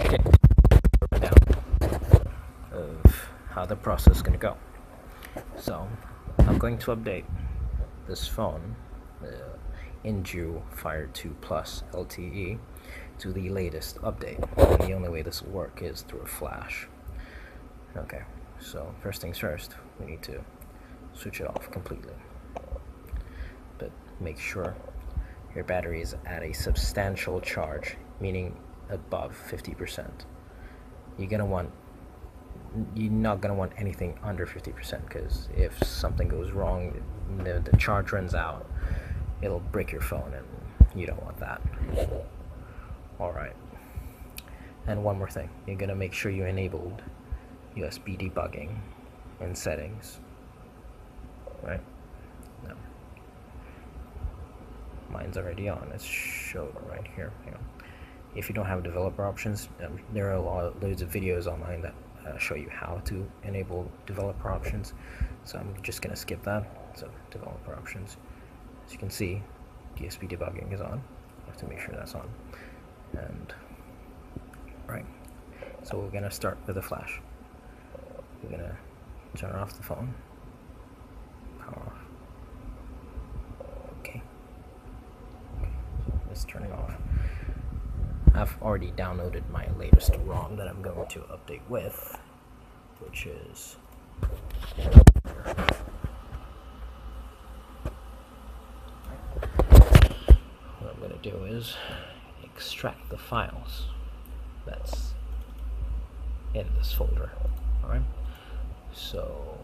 Okay, of how the process is going to go. So, I'm going to update this phone, the Innjoo Fire 2 Plus LTE, to the latest update. And the only way this will work is through a flash. Okay, so first things first, we need to switch it off completely. But make sure your battery is at a substantial charge, meaning above 50%. You're gonna want you're not gonna want anything under 50% because if something goes wrong, the, the charge runs out, it'll break your phone, and you don't want that. All right. And one more thing, you're gonna make sure you enabled USB debugging in settings. Right? No. Mine's already on. It's showed right here. Hang on. If you don't have developer options, um, there are a lot, loads of videos online that uh, show you how to enable developer options. So I'm just gonna skip that. So developer options. As you can see, USB debugging is on. You have to make sure that's on. And right. So we're gonna start with a flash. We're gonna turn off the phone. Power off. Okay. okay. So it's turning off. I've already downloaded my latest ROM that I'm going to update with, which is what I'm going to do is extract the files that's in this folder. Alright? So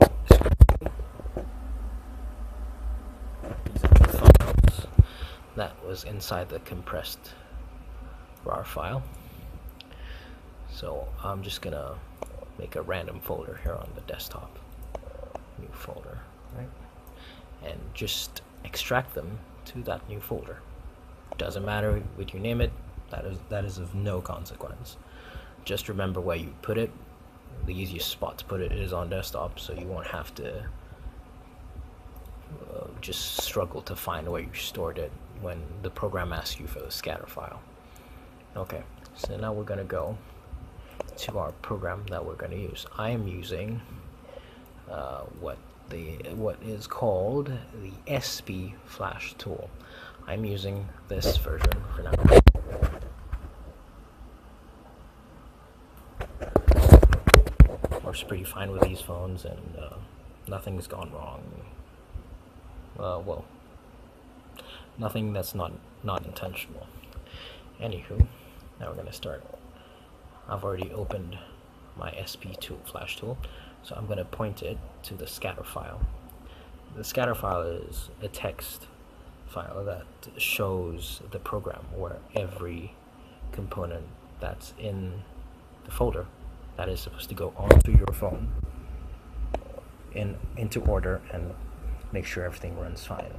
these are the files that was inside the compressed RAR file. So I'm just gonna make a random folder here on the desktop. New folder, right? And just extract them to that new folder. Doesn't matter what you name it, that is that is of no consequence. Just remember where you put it. The easiest spot to put it is on desktop, so you won't have to uh, just struggle to find where you stored it when the program asks you for the scatter file. Okay, so now we're gonna go to our program that we're gonna use. I am using uh, what the what is called the SP Flash tool. I'm using this version for now. Works pretty fine with these phones, and uh, nothing's gone wrong. Uh, well, nothing that's not not intentional. Anywho, now we're gonna start. I've already opened my SP tool, Flash tool, so I'm gonna point it to the scatter file. The scatter file is a text file that shows the program where every component that's in the folder that is supposed to go onto your phone in into order and make sure everything runs fine.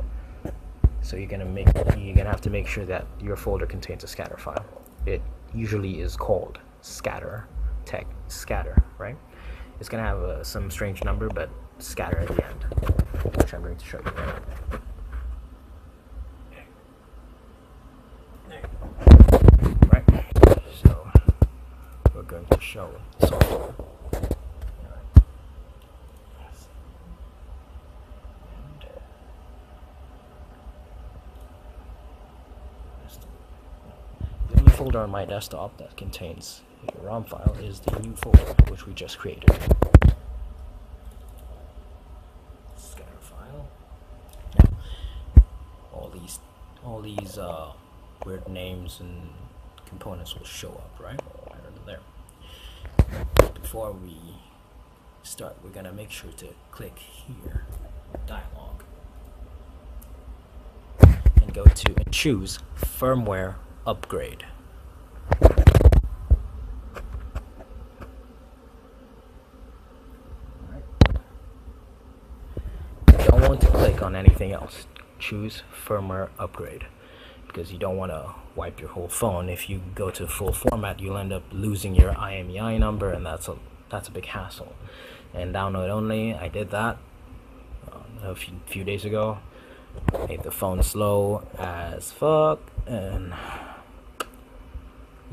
So you're gonna make you're gonna have to make sure that your folder contains a scatter file. It usually is called scatter tech scatter, right? It's gonna have a, some strange number, but scatter at the end, which I'm going to show you. Right. So we're going to show software. The new folder on my desktop that contains a ROM file is the new folder which we just created. Scatter file. Now, all these, all these uh, weird names and components will show up, right? Right under there. Before we start, we're gonna make sure to click here, dialog, and go to and choose firmware upgrade. Want to click on anything else. Choose firmware upgrade because you don't want to wipe your whole phone. If you go to full format, you'll end up losing your IMEI number, and that's a that's a big hassle. And download only, I did that um, a few, few days ago. Made the phone slow as fuck, and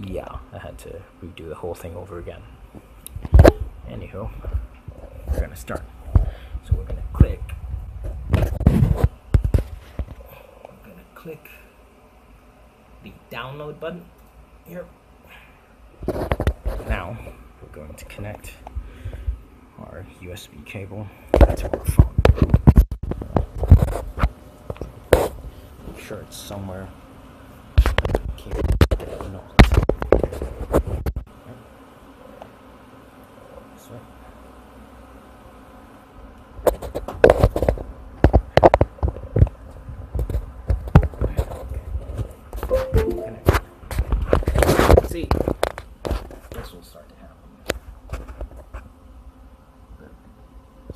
yeah, I had to redo the whole thing over again. Anywho, we're gonna start. So we're gonna click. We're gonna click the download button here. Now we're going to connect our USB cable to our phone. Make sure it's somewhere.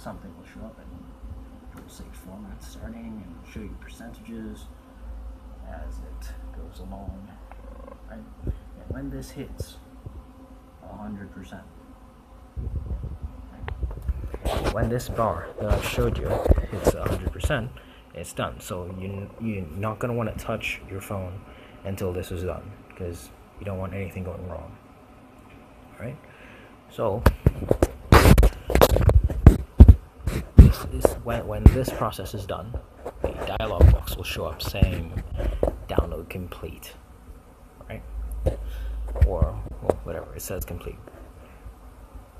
Something will show up it will say format starting and show you percentages as it goes along. Right? And when this hits 100%, when this bar that I showed you hits 100%, it's done. So you, you're not going to want to touch your phone until this is done because you don't want anything going wrong. Alright? So, this is when, when this process is done, a dialog box will show up saying download complete. Right? Or well, whatever, it says complete.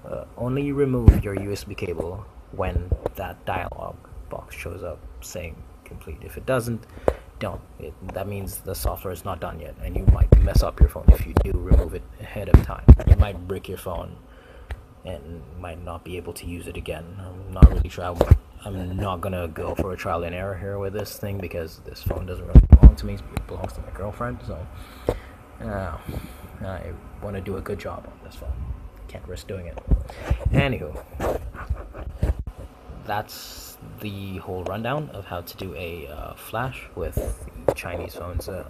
Uh, only remove your USB cable when that dialog box shows up saying complete. If it doesn't, don't. It, that means the software is not done yet, and you might mess up your phone if you do remove it ahead of time. You might break your phone and might not be able to use it again. I'm not really sure. I, I'm not gonna go for a trial and error here with this thing because this phone doesn't really belong to me. It belongs to my girlfriend, so uh, I want to do a good job on this phone. Can't risk doing it. Anywho, that's the whole rundown of how to do a uh, flash with Chinese phones. Uh,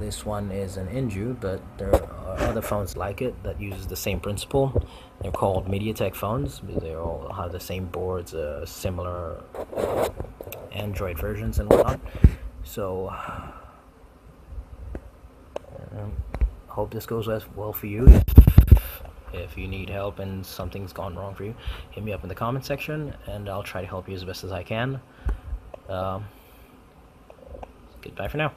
this one is an Innjoo, but there other phones like it that uses the same principle. They're called MediaTek phones. They all have the same boards, uh, similar uh, Android versions and whatnot. So, um, hope this goes as well for you. If you need help and something's gone wrong for you, hit me up in the comment section, and I'll try to help you as best as I can. Um, goodbye for now.